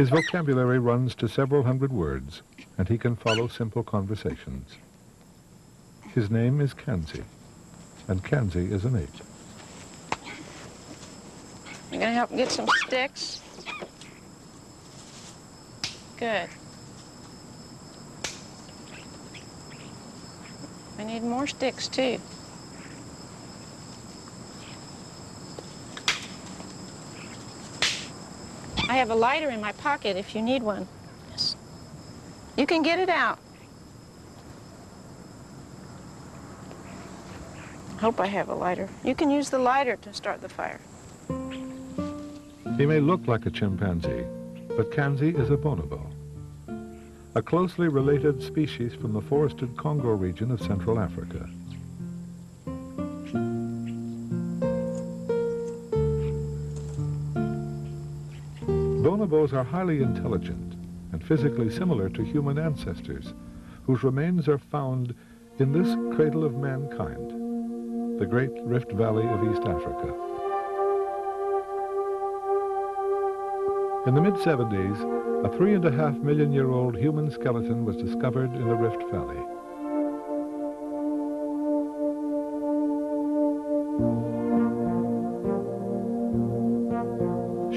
His vocabulary runs to several hundred words, and he can follow simple conversations. His name is Kanzi, and Kanzi is an ape. You're gonna help get some sticks? Good. I need more sticks too. I have a lighter in my pocket if you need one. Yes. You can get it out. Hope I have a lighter. You can use the lighter to start the fire. He may look like a chimpanzee, but Kanzi is a bonobo, a closely related species from the forested Congo region of Central Africa. Bonobos are highly intelligent and physically similar to human ancestors, whose remains are found in this cradle of mankind, the Great Rift Valley of East Africa. In the mid-70s, a three and a half million year old human skeleton was discovered in the Rift Valley.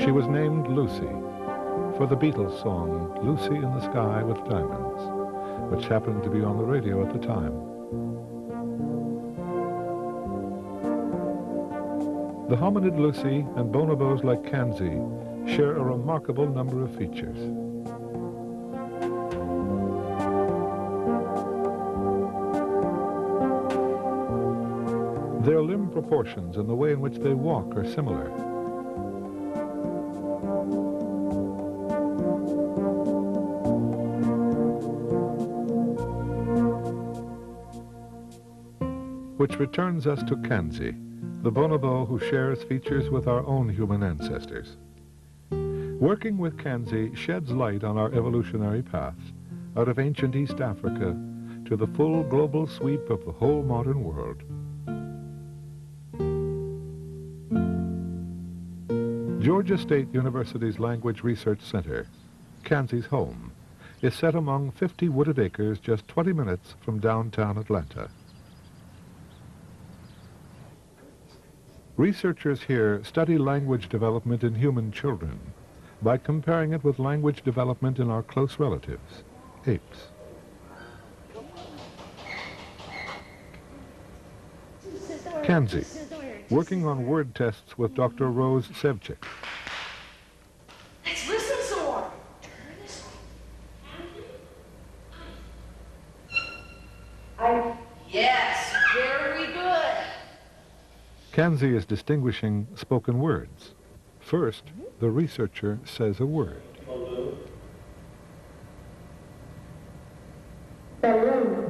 She was named Lucy for the Beatles song, Lucy in the Sky with Diamonds, which happened to be on the radio at the time. The hominid Lucy and bonobos like Kanzi share a remarkable number of features. Their limb proportions and the way in which they walk are similar. Which returns us to Kanzi, the bonobo who shares features with our own human ancestors. Working with Kanzi sheds light on our evolutionary path out of ancient East Africa to the full global sweep of the whole modern world. Georgia State University's Language Research Center, Kanzi's home, is set among 50 wooded acres just 20 minutes from downtown Atlanta. Researchers here study language development in human children by comparing it with language development in our close relatives, apes. Kanzi, working on word tests with Dr. Rose Sevcik. Let's listen some more. I. Yes, very good. Kanzi is distinguishing spoken words. First, the researcher says a word. Balloon.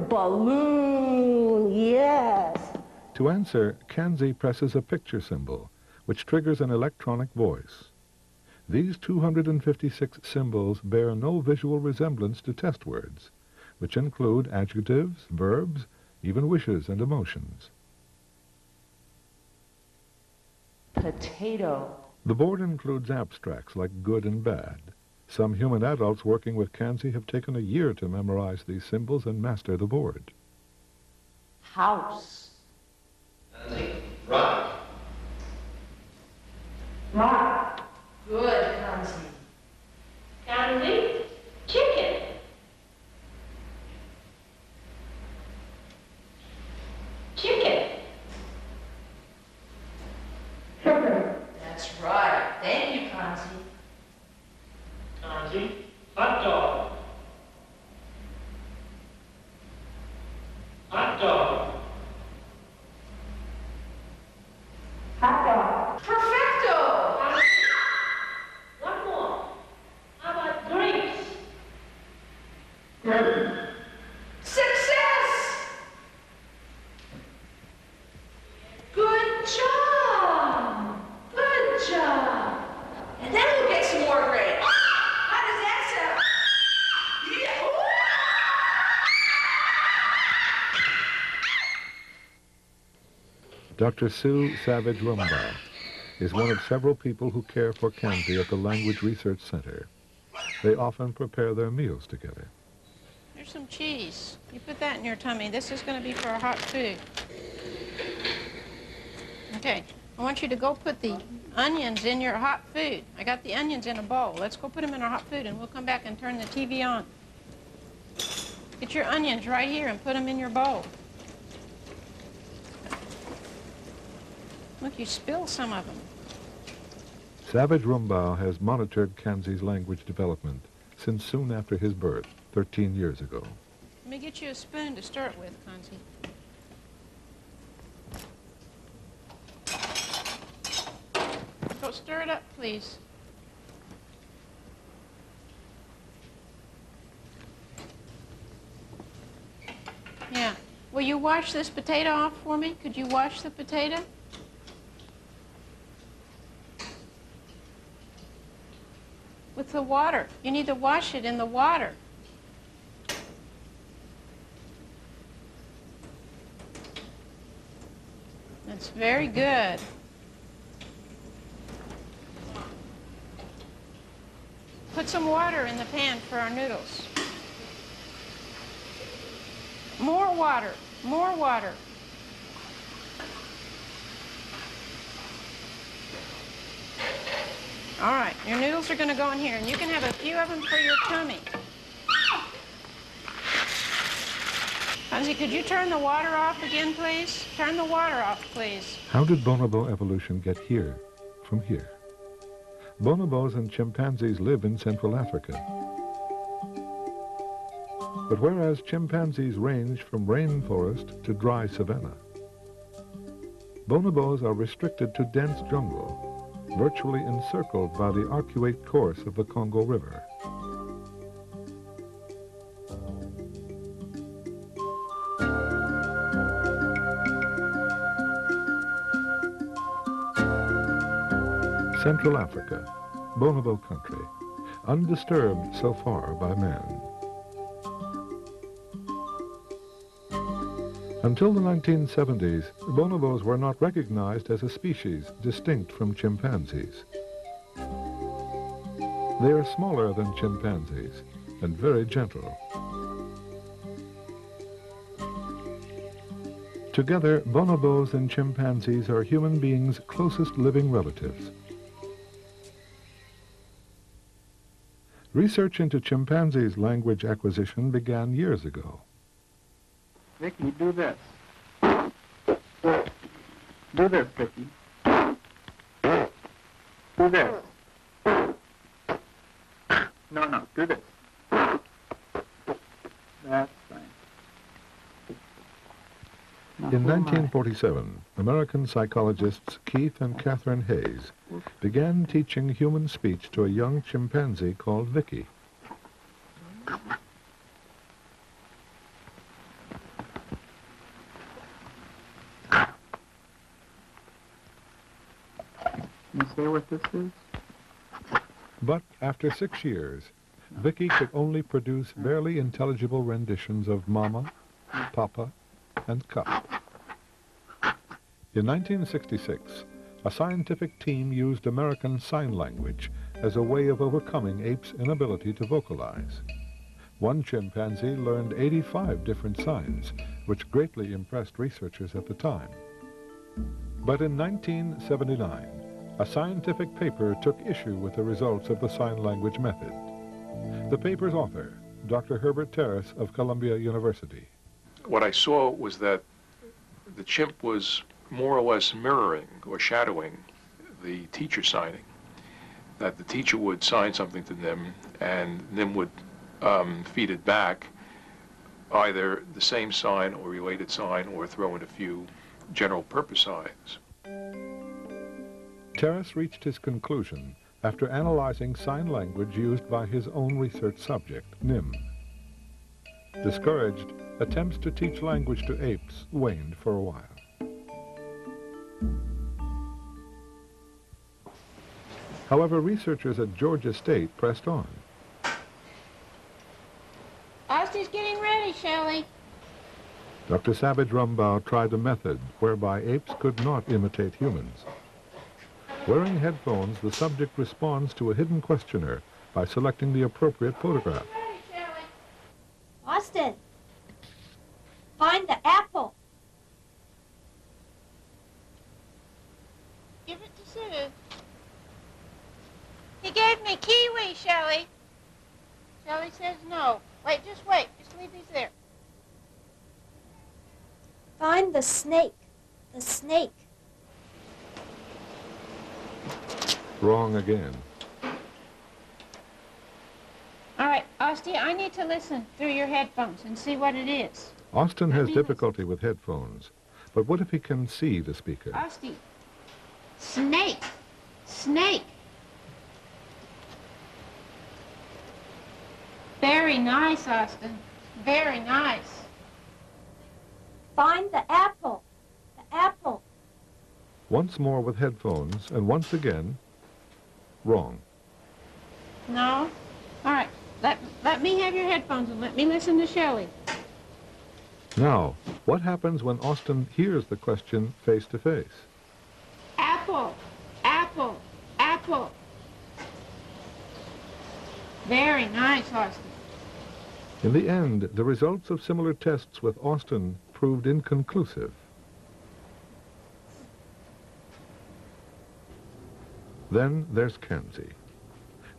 Balloon, yes. To answer, Kanzi presses a picture symbol, which triggers an electronic voice. These 256 symbols bear no visual resemblance to test words, which include adjectives, verbs, even wishes and emotions. Potato. The board includes abstracts like good and bad. Some human adults working with Kanzi have taken a year to memorize these symbols and master the board. House. Right. Rock. Good, Kanzi. Kanzi. Chicken. Chicken. Sugar. That's right. Thank you, Kanzi. Kanzi. Hot dog. Hot dog. Hot dog. Perfecto. One more. How about drinks? Success. Good job. Good job. And then we'll get some more grade. How does that sound? Yeah. Dr. Sue Savage Rumbaugh is one of several people who care for Kanzi at the Language Research Center. They often prepare their meals together. Here's some cheese. You put that in your tummy. This is going to be for our hot food. Okay, I want you to go put the onions in your hot food. I got the onions in a bowl. Let's go put them in our hot food, and we'll come back and turn the TV on. Get your onions right here and put them in your bowl. Look, you spilled some of them. Savage Rumbaugh has monitored Kanzi's language development since soon after his birth, 13 years ago. Let me get you a spoon to start with, Kanzi. Go stir it up, please. Yeah. Will you wash this potato off for me? Could you wash the potato? The water. You need to wash it in the water. That's very good. Put some water in the pan for our noodles. More water, more water. All right, your noodles are going to go in here, and you can have a few of them for your tummy. Kanzi, could you turn the water off again, please? Turn the water off, please. How did bonobo evolution get here from here? Bonobos and chimpanzees live in Central Africa. But whereas chimpanzees range from rainforest to dry savanna, bonobos are restricted to dense jungle, virtually encircled by the arcuate course of the Congo River. Central Africa, bonobo country, undisturbed so far by man. Until the 1970s, bonobos were not recognized as a species distinct from chimpanzees. They are smaller than chimpanzees and very gentle. Together, bonobos and chimpanzees are human beings' closest living relatives. Research into chimpanzees' language acquisition began years ago. Vicky, do this. Do this, Vicky. Do this. No, no, do this. That's fine. Now, In who am I? 1947, American psychologists Keith and Catherine Hayes began teaching human speech to a young chimpanzee called Vicky. Say what this is? But after six years, Vicky could only produce barely intelligible renditions of Mama, Papa, and Cup. In 1966, a scientific team used American Sign Language as a way of overcoming apes' inability to vocalize. One chimpanzee learned 85 different signs, which greatly impressed researchers at the time. But in 1979, a scientific paper took issue with the results of the sign language method. The paper's author, Dr. Herbert Terrace of Columbia University. what I saw was that the chimp was more or less mirroring or shadowing the teacher signing. That the teacher would sign something to Nim, and Nim would um, feed it back, either the same sign or related sign, or throw in a few general purpose signs. Terrace reached his conclusion after analyzing sign language used by his own research subject, Nim. Discouraged, attempts to teach language to apes waned for a while. However, researchers at Georgia State pressed on. Osty's getting ready, Shelley. Dr. Savage Rumbaugh tried a method whereby apes could not imitate humans. Wearing headphones, the subject responds to a hidden questioner by selecting the appropriate photograph. Ready, Shelley? Austin, find the apple. Give it to Sue. He gave me kiwi, Shelley. Shelley says no. Wait, just wait. Just leave these there. Find the snake. The snake. Wrong again. All right, Osty, I need to listen through your headphones and see what it is. Austin has mean, difficulty with headphones, but what if he can see the speaker? Osty. Snake. Snake. Very nice, Austin. Very nice. Find the apple. The apple. Once more with headphones, and once again, wrong. No? All right. Let, let me have your headphones and let me listen to Shelley. Now, what happens when Austin hears the question face to face? Apple. Apple. Apple. Very nice, Austin. In the end, the results of similar tests with Austin proved inconclusive. Then there's Kanzi.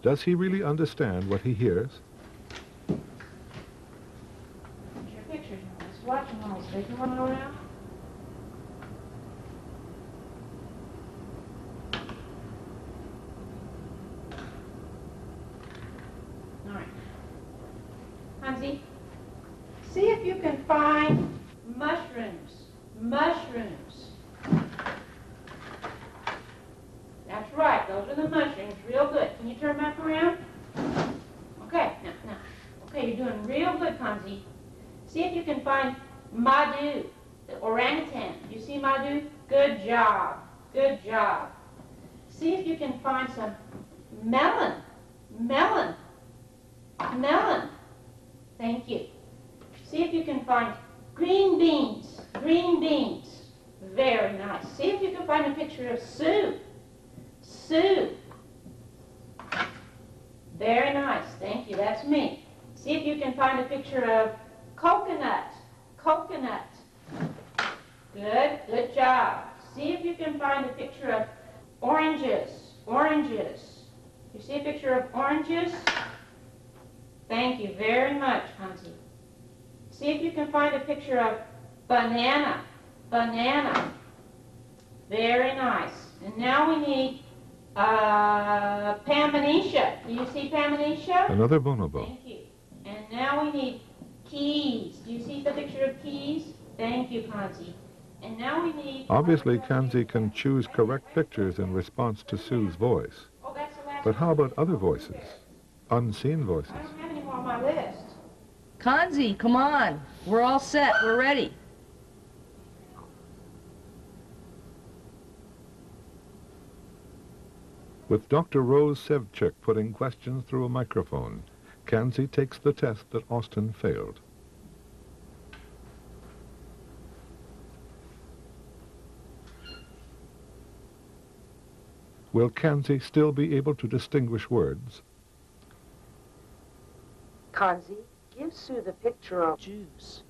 Does he really understand what he hears? See if you can find mushrooms. Mushrooms. That's right. Those are the mushrooms. Real good. Can you turn back around? Okay. Now, now. Okay, you're doing real good, Kanzi. See if you can find Madhu, the orangutan. You see Madhu? Good job. Good job. See if you can find some melon. Melon. Melon. Thank you. See if you can find green beans. Green beans. Very nice. See if you can find a picture of Sue. Sue. Very nice. Thank you. That's me. See if you can find a picture of coconut. Coconut. Good. Good job. See if you can find a picture of oranges. Oranges. You see a picture of oranges? Thank you very much, Kanzi. See if you can find a picture of banana. Banana. Very nice. And now we need uh, Panbanisha. Do you see Panbanisha? Another bonobo. Thank you. And now we need keys. Do you see the picture of keys? Thank you, Kanzi. And now we need... Obviously, Kanzi can choose correct pictures in response to Sue's voice. Oh, that's the last But how about other voices? Unseen voices. I don't have any more on my list. Kanzi, come on. We're all set. We're ready. With Dr. Rose Sevcik putting questions through a microphone, Kanzi takes the test that Austin failed. Will Kanzi still be able to distinguish words? Kanzi, give Sue the picture of Jews.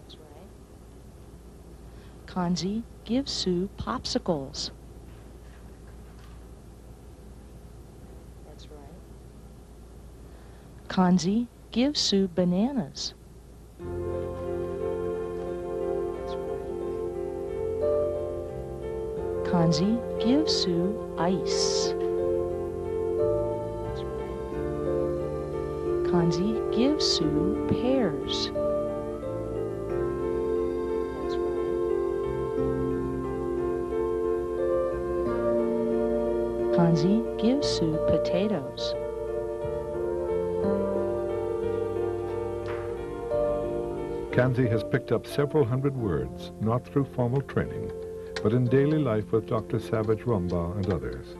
That's right. Kanzi, give Sue popsicles. That's right. Kanzi, give Sue bananas. Kanzi, give Sue ice. Kanzi, give Sue pears. Kanzi, give Sue potatoes. Kanzi has picked up several hundred words, not through formal training, but in daily life with Dr. Savage Rumbaugh and others.